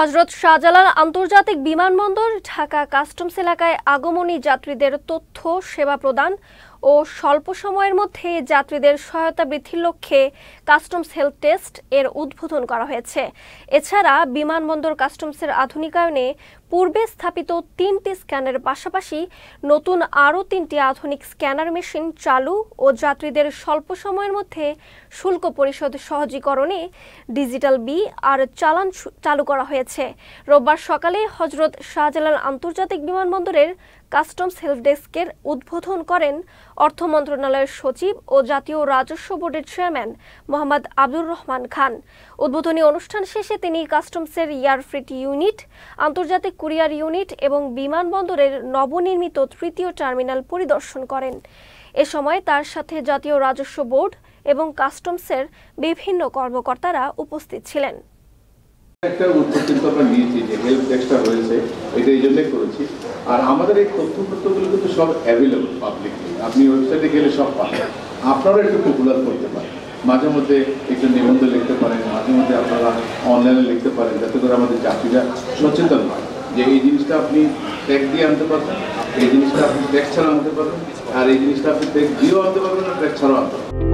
হজরত শাহজালাল আন্তর্জাতিক বিমানবন্দর, ঢাকা কাস্টমস এলাকায় আগমনী যাত্রীদের তথ্য, সেবা প্রদান ও স্বল্প সময়ের মধ্যে যাত্রীদের সহায়তা বৃদ্ধির লক্ষ্যে কাস্টমস হেলথ টেস্ট এর উদ্বোধন করা হয়েছে। এছাড়া বিমানবন্দর কাস্টমসের আধুনিকায়নে পূর্বে স্থাপিত তিনটি স্ক্যানের পাশাপাশি নতুন আরও তিনটি আধুনিক স্ক্যানার মেশিন চালু ও যাত্রীদের স্বল্প সময়ের মধ্যে শুল্ক পরিশোধ সহজীকরণে ডিজিটাল বি আর চালান চালু করা হয়েছে। রোববার সকালে হজরত শাহজালাল আন্তর্জাতিক বিমানবন্দরের কাস্টমস হেল্প ডেস্কের উদ্বোধন করেন অর্থ মন্ত্রণালয়ের সচিব ও জাতীয় রাজস্ব বোর্ডের চেয়ারম্যান মোহাম্মদ আব্দুর রহমান খান। উদ্বোধনী অনুষ্ঠান শেষে তিনি কাস্টমসের এয়ারফ্রিট ইউনিট, আন্তর্জাতিক কুরিয়ার ইউনিট এবং বিমানবন্দরের নবনির্মিত তৃতীয় টার্মিনাল পরিদর্শন করেন। এ সময় তার সাথে জাতীয় রাজস্ব বোর্ড এবং কাস্টমসের বিভিন্ন কর্মকর্তারা উপস্থিত ছিলেন। একটা উদ্যোগ কিন্তু আমরা নিয়েছি যে হেল্প ডেস্কটা হয়েছে এটা এই জন্যই করেছি। আর আমাদের এই তথ্যপত্রগুলো কিন্তু সব অ্যাভেলেবল পাবলিকলি আপনি ওয়েবসাইটে গেলে সব পাবেন। আপনারা একটু পপুলার করতে পারেন। মাঝে মধ্যে একটু নিবন্ধ লিখতে পারেন, মাঝে মধ্যে আপনারা অনলাইনে লিখতে পারেন, যাতে করে আমাদের যাত্রীরা সচেতন হয়। যে এই জিনিসটা আপনি ট্যাগ দিয়ে আনতে পারবেন, এই জিনিসটা আপনি ট্যাগ ছাড়া আনতে পারবেন, আর এই জিনিসটা আপনি ট্যাগ দিয়েও আনতে পারবেন, আর ট্যাগ ছাড়াও আনতে পারবেন।